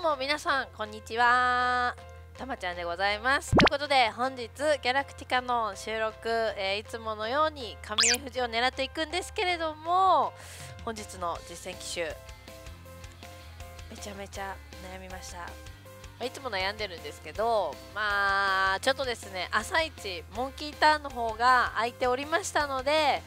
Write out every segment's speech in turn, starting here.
うも皆さんこんにちは。たまちゃんでございます。ということで本日ギャラクティカの収録、えー、いつものように神江富士を狙っていくんですけれども本日の実践機種めちゃめちゃ悩みました。いつも悩んでるんですけどまあちょっとですね朝一モンキーターンの方が空いておりましたので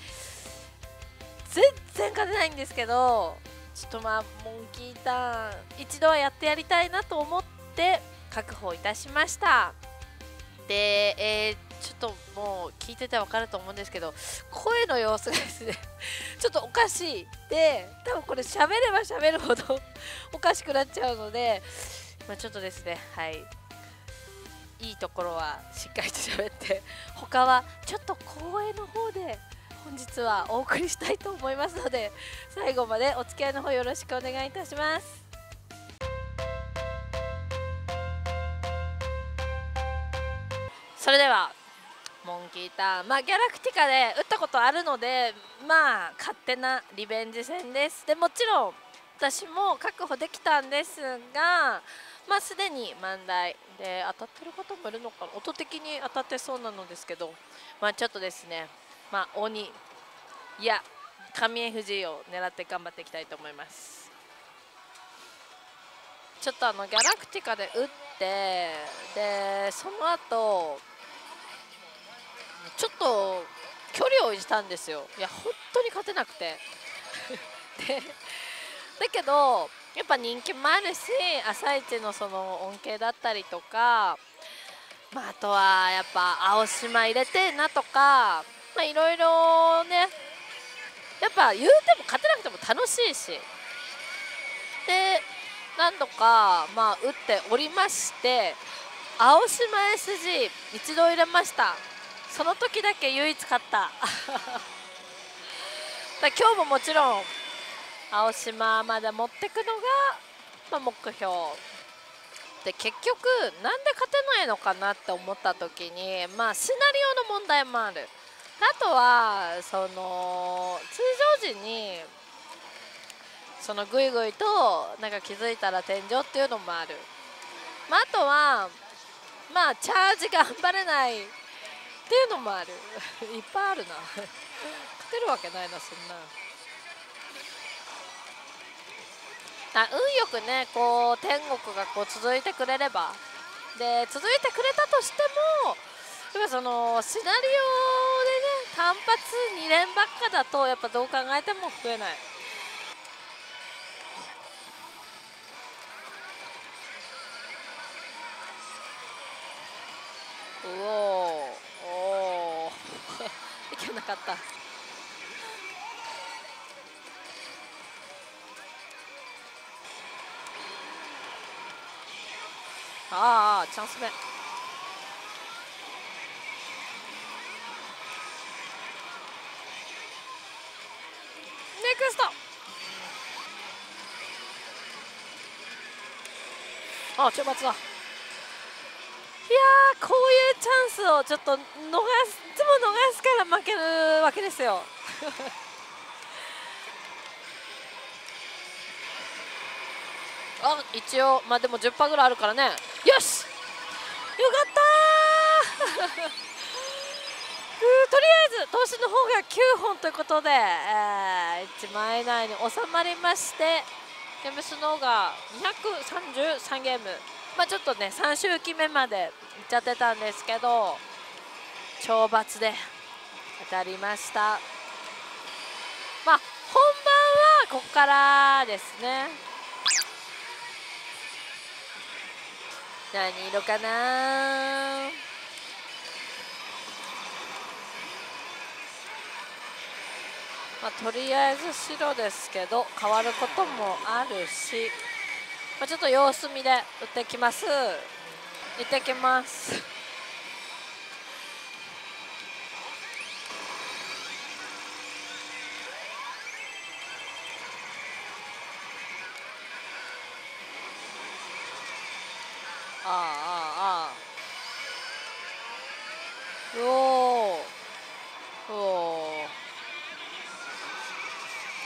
全然勝てないんですけどちょっとまあモンキーターン一度はやってやりたいなと思って確保いたしました。で、えー、ちょっともう聞いててわかると思うんですけど声の様子がですね ちょっとおかしい。で多分これ喋れば喋るほど おかしくなっちゃうので、まあ、ちょっとですねはい。いいところはしっかりと喋って。他はちょっと公園の方で本日はお送りしたいと思いますので 最後までお付き合いの方よろしくお願いいたします。それではモンキーターンまあギャラクティカで打ったことあるのでまあ勝手なリベンジ戦です。でもちろん私も確保できたんですがまあすでに万代で当たってる方もいるのかな音的に当たってそうなのですけどまあちょっとですねまあ、鬼いや神江富士を狙って頑張っていきたいと思います。ちょっとあのギャラクティカで打ってでその後ちょっと距離を置いたんですよ。いや本当に勝てなくて。でだけどやっぱ人気もあるし朝一のその恩恵だったりとか、まあ、あとはやっぱ青島入れてなとかまあいろいろね。やっぱ言うても勝てなくても楽しいし。で何度かまあ打っておりまして青島 SG 一度入れました。その時だけ唯一勝った。だ今日ももちろん青島まで持ってくのが、まあ、目標。で結局なんで勝てないのかなって思った時にまあシナリオの問題もある。あとはその通常時にそのぐいぐいとなんか気づいたら天井っていうのもある、まあ、あとはまあチャージ頑張れないっていうのもある。いっぱいあるな。勝てるわけないなそんな。あ運よくねこう天国がこう続いてくれれば。で続いてくれたとしてもやっぱそのシナリオ単発2連ばっかだとやっぱどう考えても増えない。おおお いけなかった。ああチャンス目。あ懲罰だいやこういうチャンスをちょっと逃すいつも逃すから負けるわけですよ。あ一応まあでも10%ぐらいあるからね。よし！よかった とりあえず投資の方が9本ということで、えー、1万円以内に収まりましてゲームスノーが233ゲーム、まあ、ちょっとね3周期目までいっちゃってたんですけど懲罰で当たりました。まあ本番はここからですね。何色かなまあ、とりあえず白ですけど変わることもあるし、まあ、ちょっと様子見で打ってきます。行ってきます。ああああおおお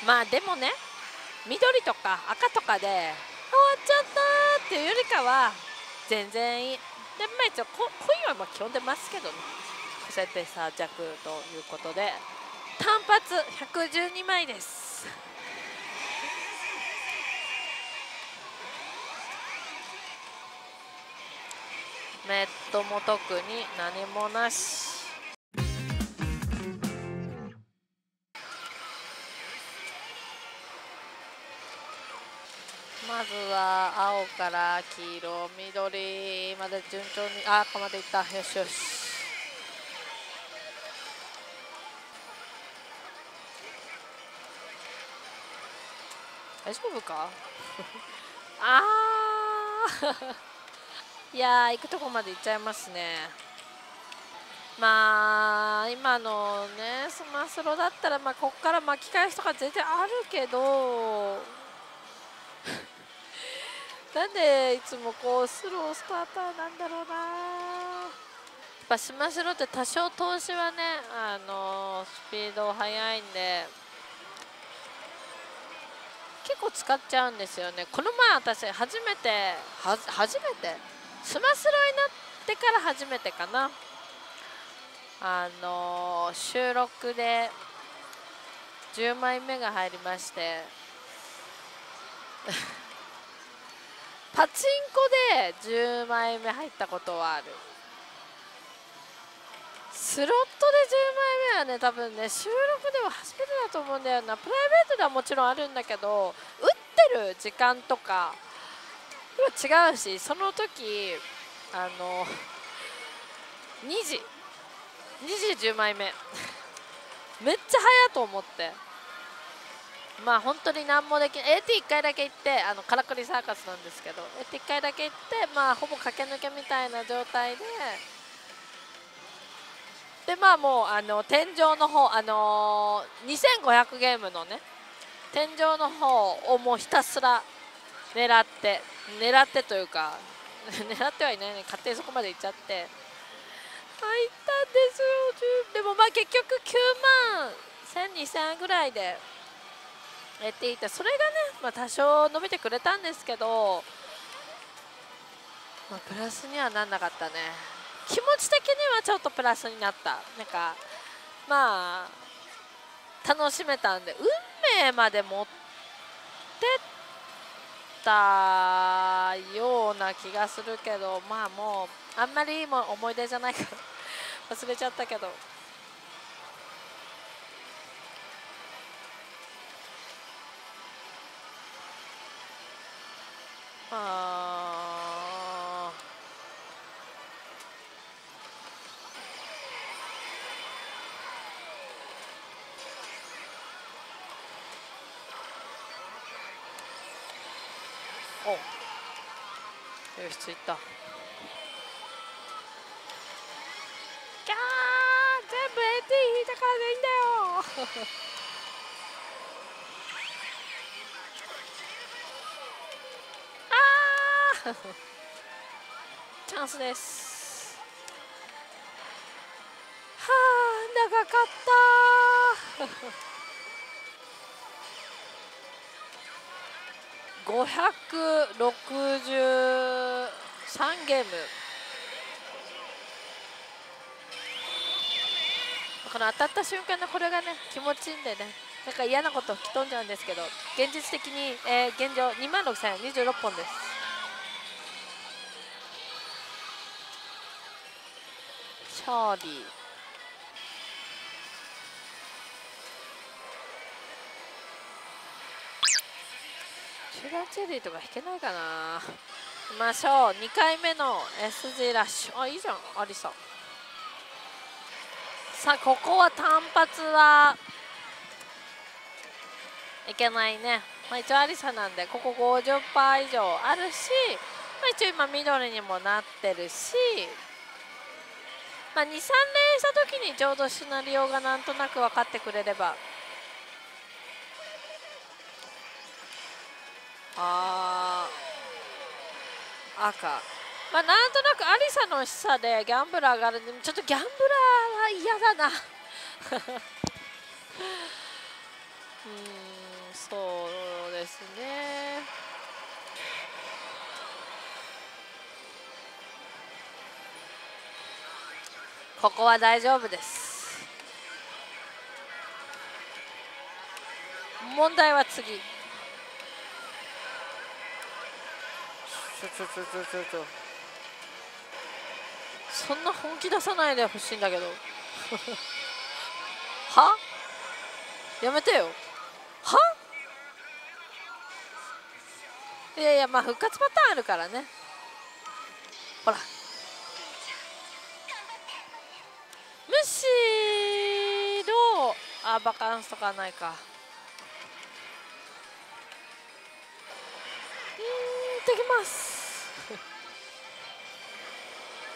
まあでもね緑とか赤とかで終わっちゃったっていうよりかは全然いい。でまあ一応コインはまあ基本出ますけどね。設定差弱ということで。単発112枚です。メットも特に何もなし。から黄色緑まで順調にあ赤までいった。よしよし。大丈夫か？あー。いや行くとこまで行っちゃいますね。まあ今のねスマスロだったらまあここから巻き返すとか全然あるけどなんでいつもこうスロースターターなんだろうな。やっぱスマスロって多少投資はねあのスピード速いんで結構使っちゃうんですよね。この前私初めて初めて？スマスロになってから初めてかな。あの収録で10枚目が入りまして。パチンコで10枚目入ったことはある。スロットで10枚目はね多分ね収録では初めてだと思うんだよな。プライベートではもちろんあるんだけど打ってる時間とか違うしその時あの2時。2時10枚目。めっちゃ早と思って。まあ本当に何もできない。AT1 回だけ行ってあのからくりサーカスなんですけど AT1 回だけ行ってまあほぼ駆け抜けみたいな状態で。でまあもうあの天井の方あのー、2500ゲームのね天井の方をもうひたすら狙って狙ってというか 狙ってはいないね勝手にそこまで行っちゃって。入ったんですよでもまあ結局9万1000、2000ぐらいでやっていてそれがね、まあ、多少伸びてくれたんですけど、まあ、プラスにはなんなかったね気持ち的にはちょっとプラスになったなんかまあ楽しめたんで運命まで持ってったような気がするけどまあもうあんまりいい思い出じゃないから 忘れちゃったけど。あお。よし着いた。キャー。全部 AT 引いたからでいいんだよ。チャンスです。はあ長かった。563ゲーム。この当たった瞬間のこれがね気持ちいいんでね。なんか嫌なこと吹き飛んじゃうんですけど現実的に、えー、現状2万6026本です。チャーリーシュガーチェリーとか引けないかな。行きましょう2回目の SG ラッシュあいいじゃんアリサ。さあここは単発はいけないね、まあ、一応アリサなんでここ50%以上あるし、まあ、一応今緑にもなってるしまあ、23連した時にちょうどシナリオがなんとなく分かってくれれば。あ赤。まあなんとなくアリサの示唆でギャンブラーがあるんでちょっとギャンブラーは嫌だな。うんそうですねここは大丈夫です。問題は次。そんな本気出さないでほしいんだけど。は？やめてよ。は？いやいやまあ復活パターンあるからね。ほら。あバカンスとかないか。うんできます。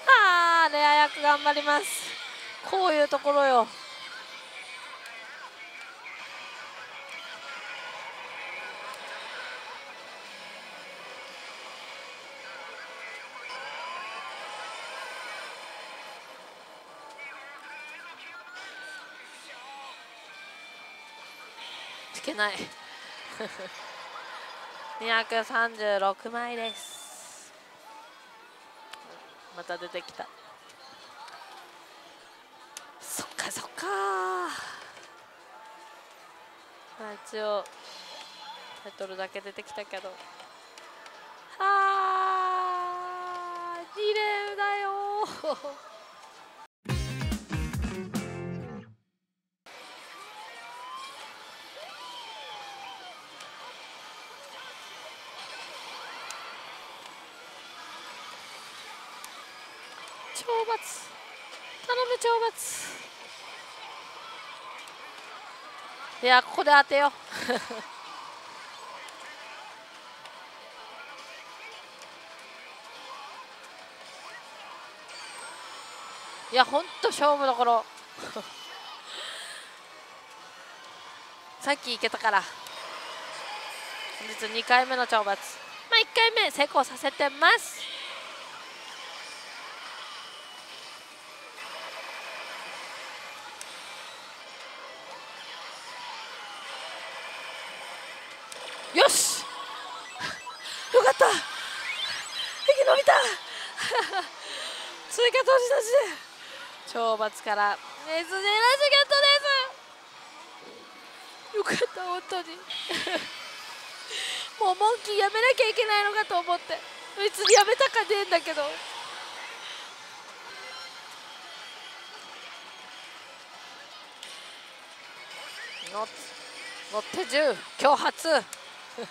ああレア役頑張ります。こういうところよ。つけない。236枚です。また出てきた。そっかそっか。まあ一応タイトルだけ出てきたけど。あー2連だよ。いやここで当てよう。いやほんと勝負どころ。さっきいけたから。本日2回目の懲罰。まあ1回目成功させてます。よし。よかった。生き延びた。追加投資出しで。懲罰から。ネズジェラジゲットです。よかった本当に。もうモンキーやめなきゃいけないのかと思って。別にやめたかねえんだけど。乗っ乗って10今日初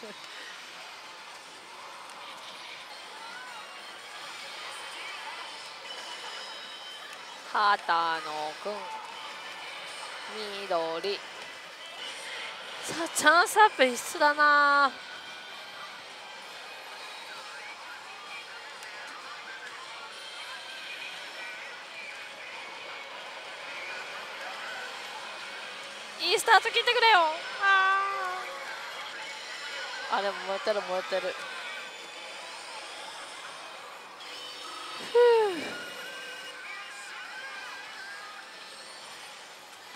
畑野くん緑。さあチャンスアップ必須だな。いいスタート切ってくれよ。あでも燃えてる燃えてる。ふう。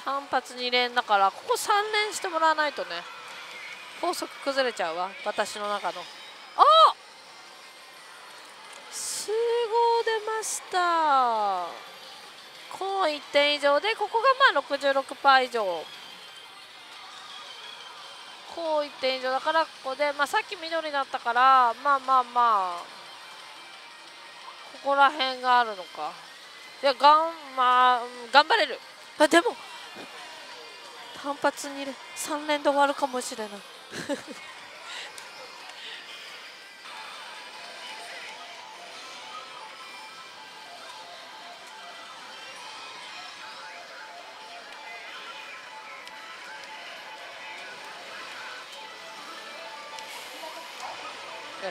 単発2連だからここ3連してもらわないとね。高速崩れちゃうわ私の中の。あ集合出ました。この1点以上でここがまあ66%以上。こう1点以上だからここで、まあ、さっき緑だったからまあまあまあここら辺があるのか。いやがんまあ頑張れる。あでも単発に3連で終わるかもしれない。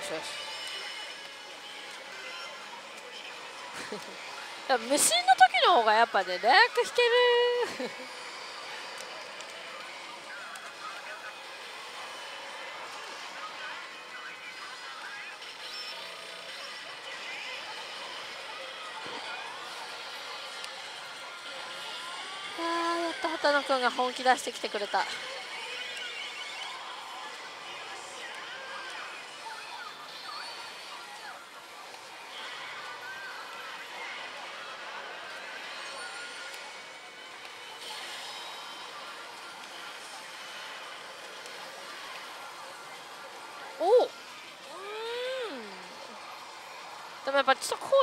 しよし。い や無心の時の方がやっぱねレア役弾ける。あーやっと畑野くんが本気出してきてくれた。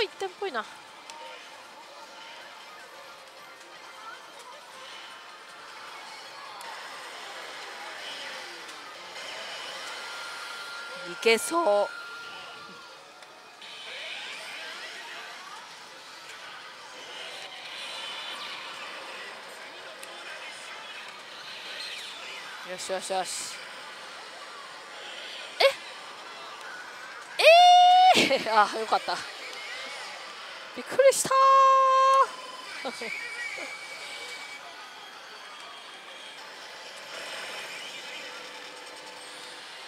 1点っぽいな。いけそう。よしよしよし。え？えー、あよかった。びっくりした。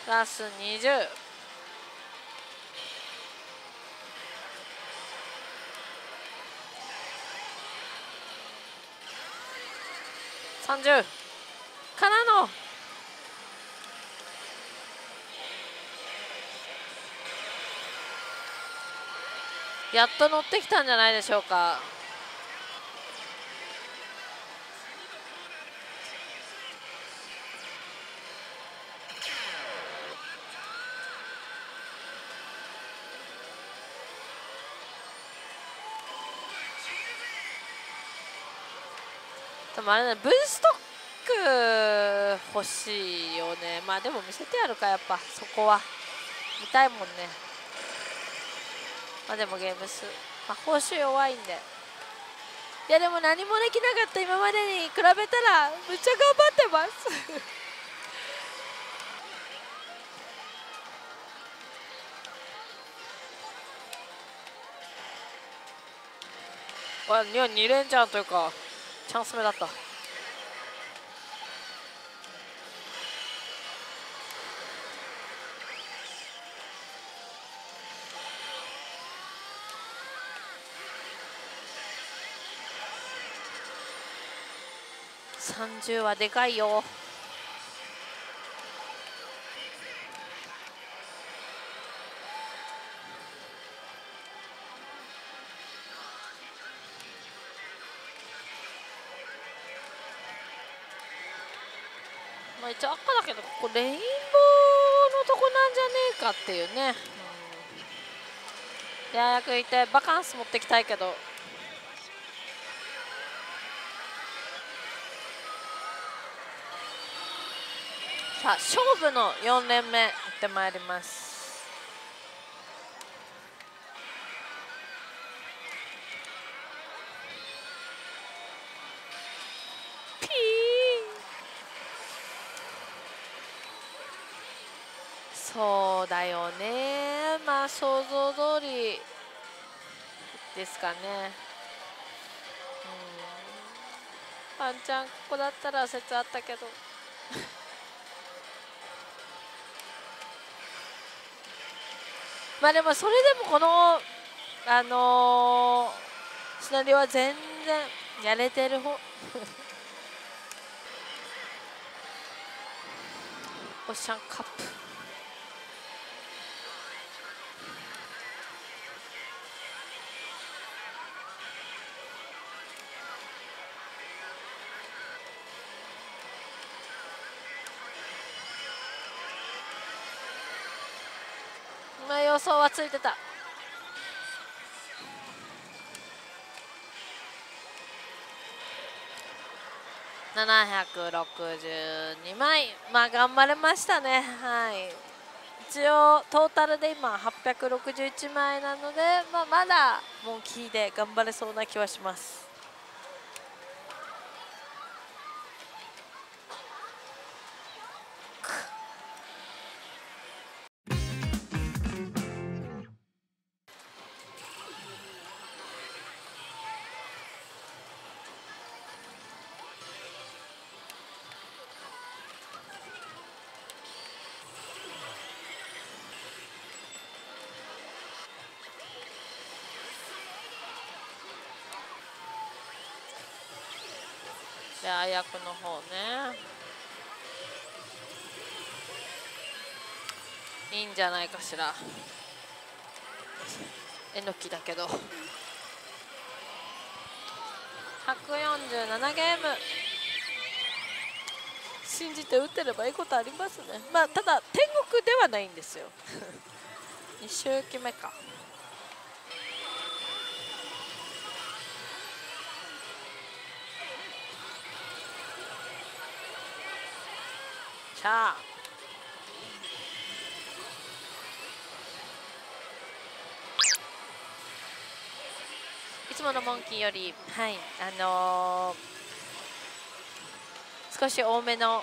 ラス2030のやっと乗ってきたんじゃないでしょうか。でもあれねブーストック欲しいよね。まあでも見せてやるかやっぱそこは。見たいもんね。まあでもゲーム数、まあ、報酬弱いんで。いやでも何もできなかった今までに比べたらむっちゃ頑張ってます。日本2連チャンというかチャンス目だった。30はでかいよ。まあ一応赤だけどここレインボーのとこなんじゃねえかっていうね、うん、大学行ってバカンス持ってきたいけど。さあ勝負の4連目いってまいります。ピー。そうだよね。まあ想像通りですかね。うん。ワンちゃんここだったら説あったけど。まあでもそれでもこのあのー、シナリオは全然やれてる方。オッシャンカップ。予想はついてた。762枚。まあ頑張れましたね。はい。一応トータルで今861枚なので、まあ、まだモンキーで頑張れそうな気はします。であやくの方ね。いいんじゃないかしら。えのきだけど。147ゲーム。信じて打ってればいいことありますね。まあただ天国ではないんですよ。2周期目か。しゃいつものモンキーよりはい。あのー、少し多めの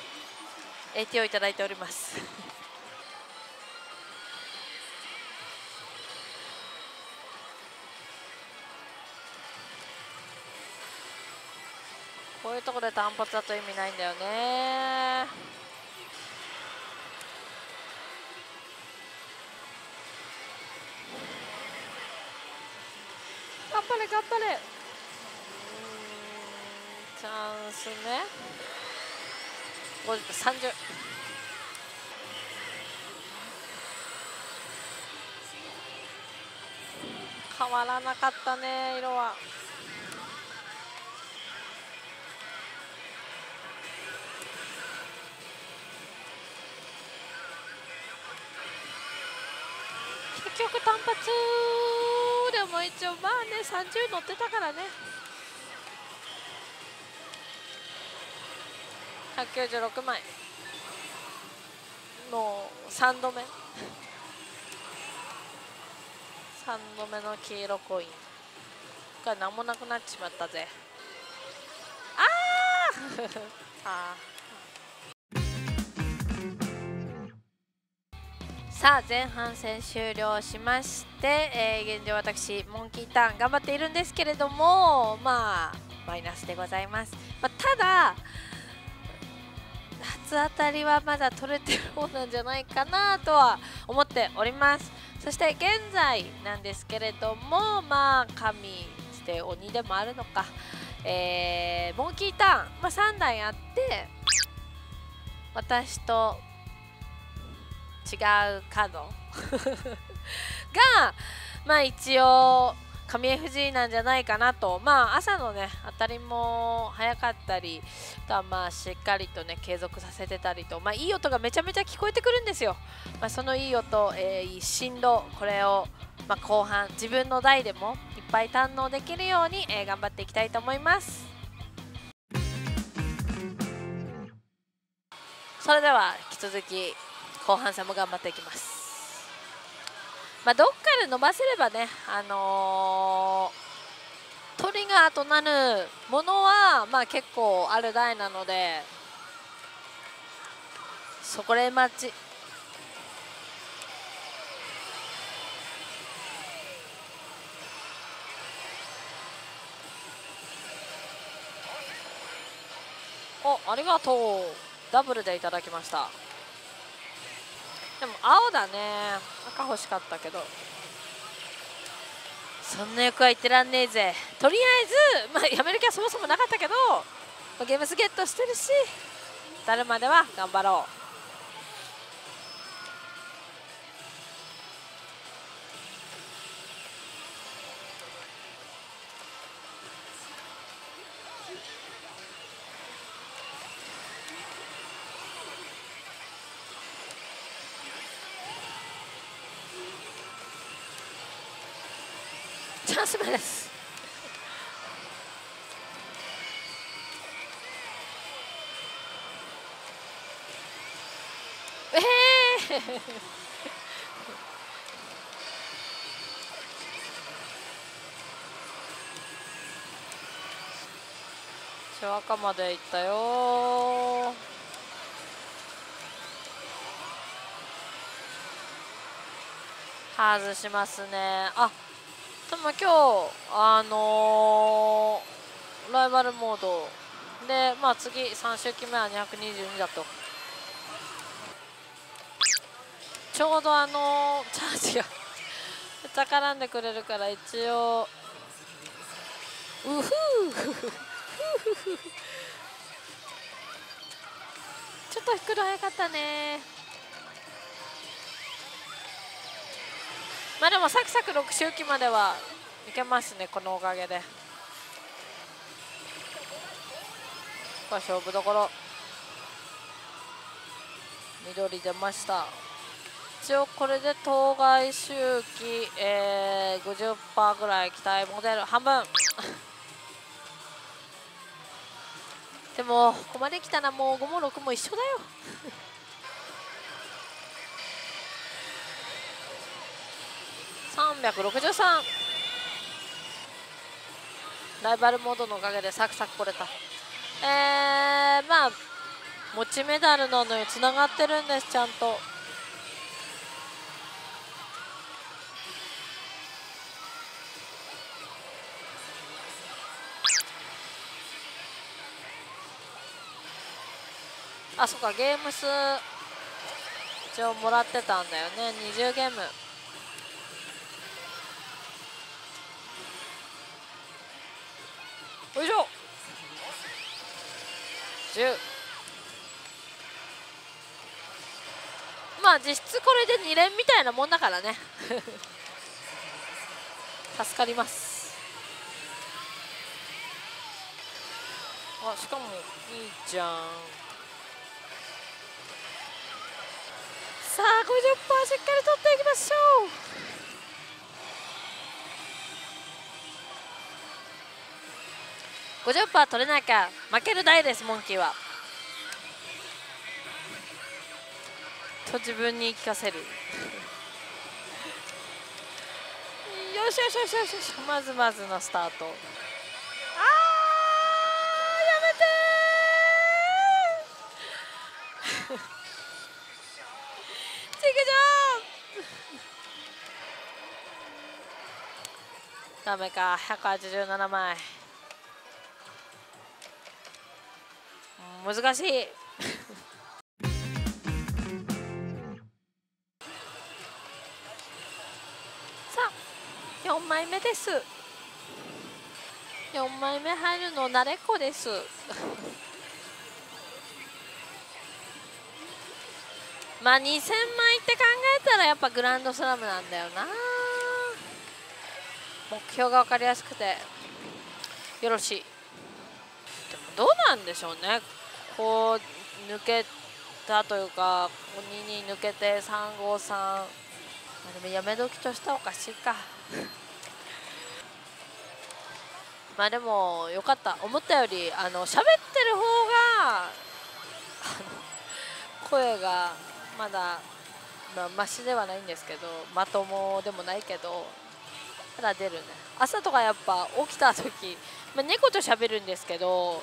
AT をいただいております。こういうところで単発だと意味ないんだよね張れ頑張れチャンスね。30変わらなかったね色は。結局単発でも一応まあね30乗ってたからね。196枚。もう3度目。3度目の黄色コイン。が何もなくなってしまったぜ。あー！あさあ前半戦終了しまして、えー、現状私モンキーターン頑張っているんですけれどもまあマイナスでございます、まあ、ただ初当たりはまだ取れてる方なんじゃないかなとは思っております。そして現在なんですけれどもまあ神して鬼でもあるのか、えー、モンキーターン、まあ、3台あって私と違う角。がまあ一応神 FG なんじゃないかなと。まあ朝のね当たりも早かったりとはまあしっかりとね継続させてたりと。まあいい音がめちゃめちゃ聞こえてくるんですよ、まあ、そのいい音、えー、いい振動これをまあ、後半自分の台でもいっぱい堪能できるように、えー、頑張っていきたいと思います。それでは引き続き後半戦も頑張っていきます。まあ、どっかで伸ばせればね、あのー、トリガーとなるものは、まあ、結構ある台なのでそこで待ち。おありがとう。ダブルでいただきました。でも青だね。赤欲しかったけど。そんな欲は言ってらんねえぜ。とりあえず、まあ、やめる気はそもそもなかったけどゲームスゲットしてるし当たるまでは頑張ろう。チャンス目です。ええー赤まで行ったよ。外しますね。あでも今日あのー、ライバルモードでまあ次3周期目は222だと。ちょうどあのー、チャージがめっちゃ絡んでくれるから一応うふうちょっと引くの早かったね。まあでもサクサク6周期まではいけますねこのおかげで。これ勝負どころ。緑出ました。一応これで当該周期、えー、50%ぐらい期待モデル半分。でもここまで来たらもう5も6も一緒だよ。363ライバルモードのおかげでサクサク来れた。えー、まあ持ちメダルなのよつながってるんですちゃんと。あそっかゲーム数一応もらってたんだよね。20ゲーム。よいしょ。10まあ実質これで2連みたいなもんだからね。助かります。あしかもいいじゃん。さあ50%しっかり取っていきましょう。50%取れなきゃ負ける台ですモンキーは。と自分に聞かせる。よしよしよしよしよし。まずまずのスタート。あーやめてー。ちくダメか187枚。難しい。さあ4枚目です。4枚目入るの慣れっこです。まあ2000枚って考えたらやっぱグランドスラムなんだよな。目標が分かりやすくて。よろしい。でもどうなんでしょうね。こう抜けたというかここ2に抜けて353まあでもやめ時としてはおかしいか。まあでもよかった。思ったよりあの喋ってる方が 声がまだ、まあ、マシではないんですけどまともでもないけどただ出るね。朝とかやっぱ起きた時、まあ、猫と喋るんですけど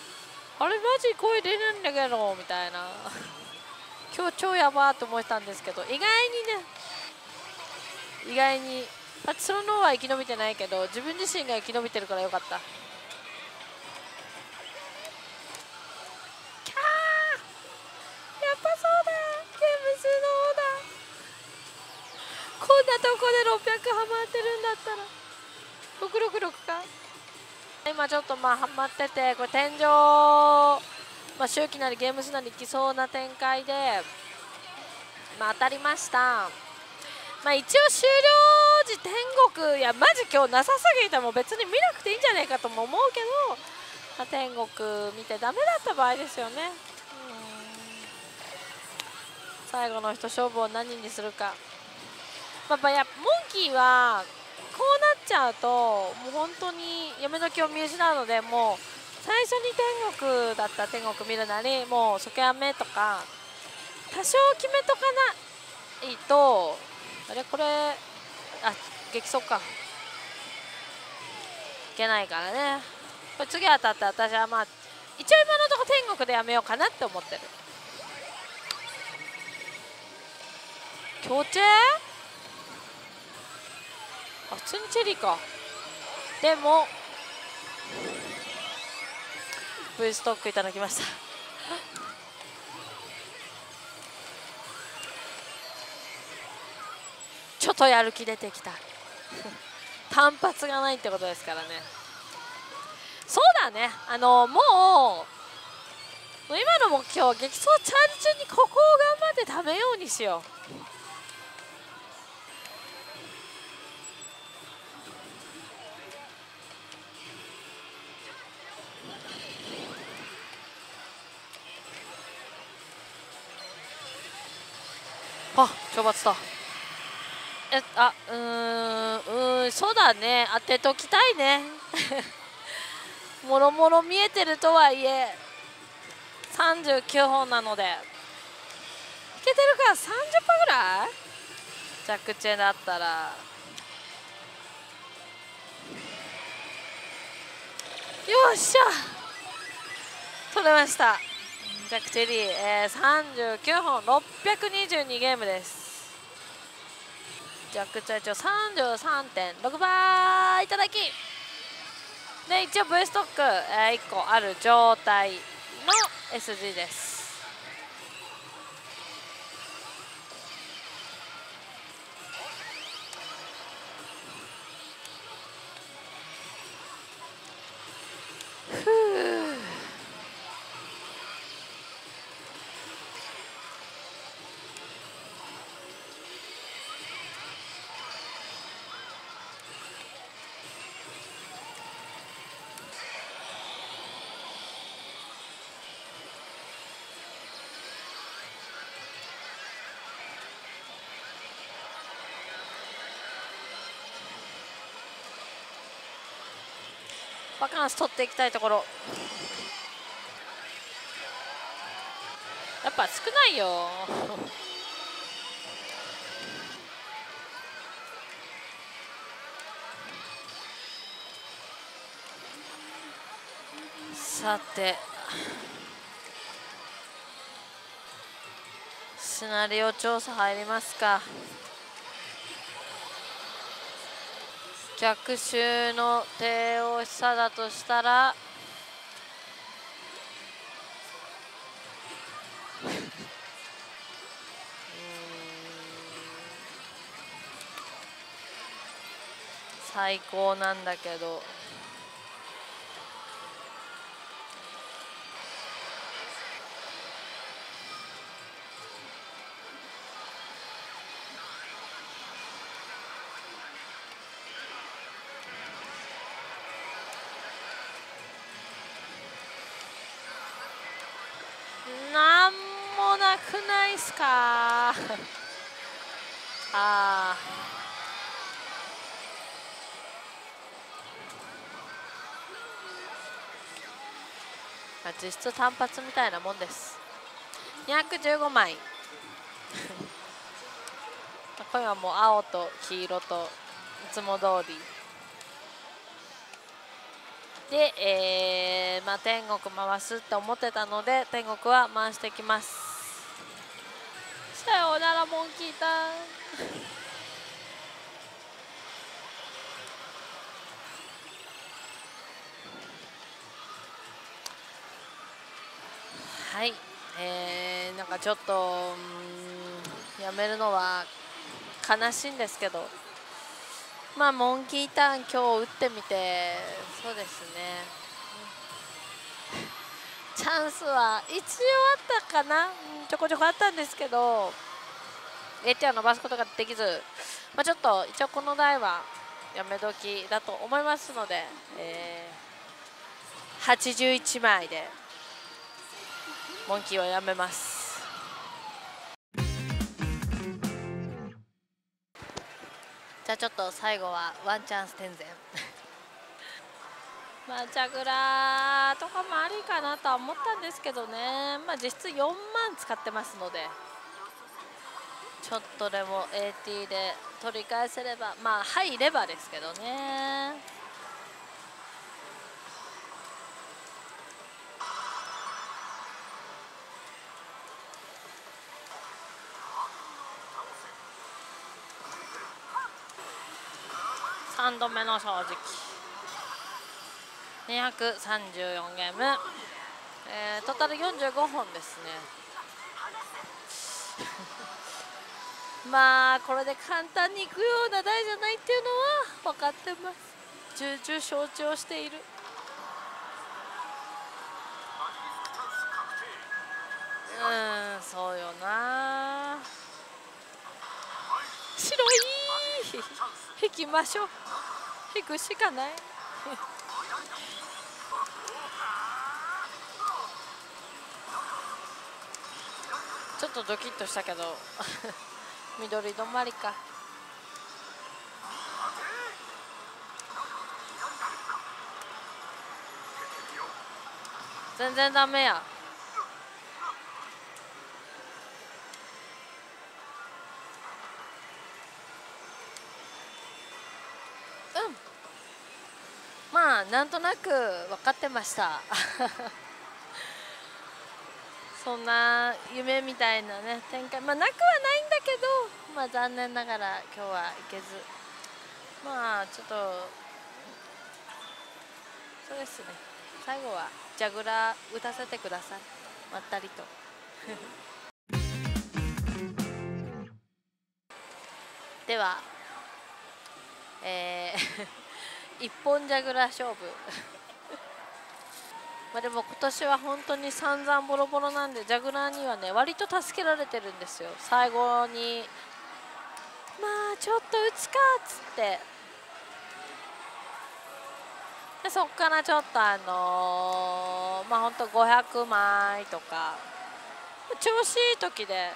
あれマジ声出るんだけどみたいな。今日超やばーと思ったんですけど意外にね。意外に。パチスロの方は生き延びてないけど自分自身が生き延びてるからよかった。キャー！やっぱそうだ。ゲーム数の方だ。こんなとこで600ハマってるんだったら666か？今ちょっとまあハマっててこれ天井まあ周期なりゲーム数なりいきそうな展開でまあ当たりました。まあ一応終了時天国いやマジ今日なさすぎても別に見なくていいんじゃないかとも思うけど、まあ、天国見てダメだった場合ですよね。最後の一勝負を何にするか、まあ、やモンキーはこうなっちゃうともう本当に嫁時を見失うのでもう最初に天国だった天国見るなりもうそけやめとか多少決めとかないとあれ？これあ激走か。いけないからね。これ次当たって私はまあ一応今のとこ天国でやめようかなって思ってる。強チェあ普通にチェリーか。でも V ストックいただきました。ちょっとやる気出てきた。単発がないってことですからね。そうだね。あのもう今の目標激走チャージ中にここを頑張って食べようにしよう。あ懲罰だ。えあうんうんそうだね。当てときたいね。もろもろ見えてるとはいえ39本なので。いけてるから30本ぐらい？着地だったら。よっしゃ。取れました。ジャック・チェリー、えー、39本622ゲームです。ジャック・チェリー33.6倍いただき。で一応 V ストック、えー、1個ある状態の SG です。バカンス取っていきたいところ。やっぱ少ないよ。さて。シナリオ調査入りますか。逆襲の帝王さだとしたら最高なんだけど。くないっすか あ実質単発みたいなもんです。215枚。これはもう青と黄色といつも通り。で、えーまあ、天国回すって思ってたので天国は回してきます。さよならモンキータはい。えー、なんかちょっとやめるのは悲しいんですけど。まあモンキーターン今日打ってみてそうですね。チャンスは一応あったかな。ちょこちょこあったんですけど。エッジを伸ばすことができず、まあ、ちょっと一応この台はやめ時だと思いますので、えー、81枚でモンキーはやめます。じゃあちょっと最後はワンチャンス天然。まあ、ジャグラとかもありかなとは思ったんですけどね、まあ、実質4万使ってますので。ちょっとでも AT で取り返せればまあ入ればですけどね。3度目の正直。234ゲーム、えー、トータル45本ですね。まあこれで簡単にいくような台じゃないっていうのは分かってます。重々承知をしている。うんそうよな。白い。引きましょう。引くしかない。ちょっとドキッとしたけど。緑止まりか全然ダメや。うん。まあなんとなく分かってました。そんな夢みたいなね展開。まあなくはないんだけどまあ残念ながら今日は行けず。まあちょっとそうですね。最後はジャグラー打たせてください。まったりと。ではえー、一本ジャグラー勝負。まあでも今年は本当に散々ボロボロなんでジャグラーにはね割と助けられてるんですよ。最後にまあちょっと打つかっつって。でそっからちょっとあのー、まあほんと500枚とか。調子いい時で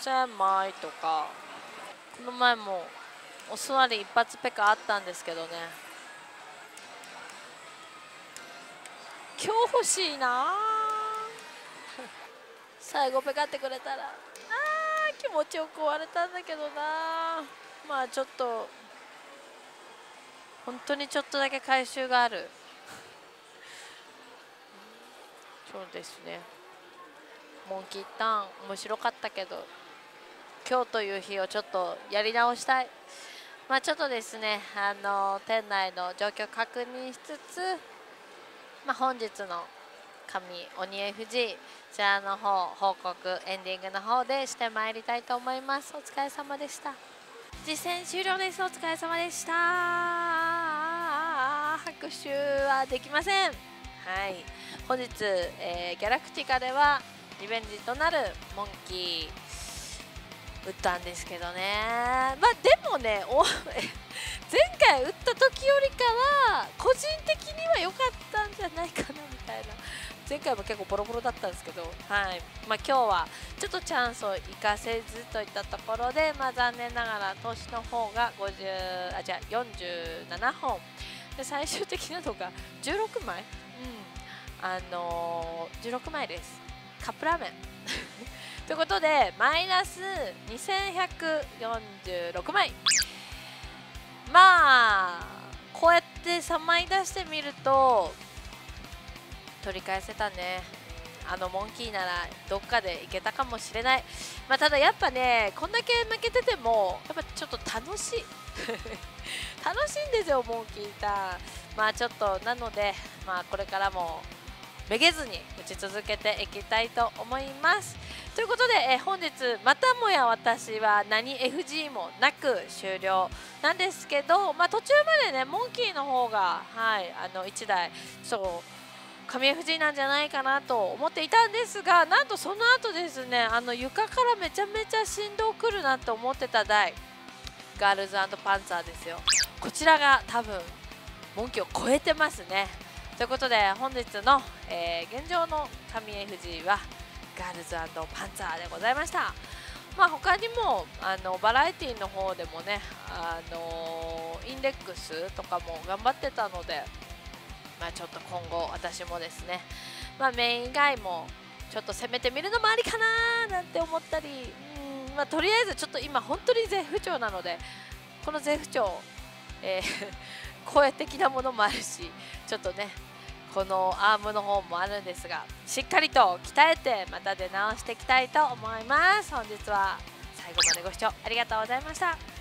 1000枚とか。この前もお座り一発ペカあったんですけどね。今日欲しいな。最後ペカってくれたら。あー気持ちよく終われたんだけどな。まあちょっと本当にちょっとだけ回収がある。そうですね。モンキーターン面白かったけど今日という日をちょっとやり直したい。まあちょっとですねあの店内の状況確認しつつまあ本日の神鬼 FG こちらの方報告エンディングの方でしてまいりたいと思います。お疲れ様でした。実践終了です。お疲れ様でした。拍手はできません。はい。本日、えー、ギャラクティカではリベンジとなるモンキー打ったんですけどね。まあでもね 前回打った時よりかは個人的には良かったんじゃないかなみたいな。前回も結構ボロボロだったんですけど、はい。まあ、今日はちょっとチャンスを生かせずといったところで、まあ、残念ながら投資の方が50あじゃあ47本。で最終的なのが16枚、うん。あのー、16枚です。カップラーメン。ということでマイナス2146枚。まあこうやって3枚出してみると取り返せたね。あのモンキーならどっかでいけたかもしれない、まあ、ただやっぱねこんだけ負けててもやっぱちょっと楽しい。楽しいんですよモンキーター。まあちょっとなので、まあ、これからもめげずに打ち続けていきたいと思います。ということで、え本日またもや私は何 FG もなく終了なんですけど、まあ、途中までねモンキーの方が、はい、あの1台そう神 FG なんじゃないかなと思っていたんですがなんとその後ですねあの床からめちゃめちゃ振動くるなと思ってた台ガールズパンツァーですよ。こちらが多分モンキーを超えてますね。ということで本日の、えー、現状の神 FG はガールズパンツァーでございました。まあ、他にもあのバラエティの方でもね、あのインデックスとかも頑張ってたので、まあ、ちょっと今後私もですね、まあ、メイン以外もちょっと攻めてみるのもありかななんて思ったりうん、まあ、とりあえずちょっと今本当に絶不調なのでこの絶不調、えー、声的なものもあるしちょっとねこのアームの方もあるんですがしっかりと鍛えてまた出直していきたいと思います。本日は最後までご視聴ありがとうございました。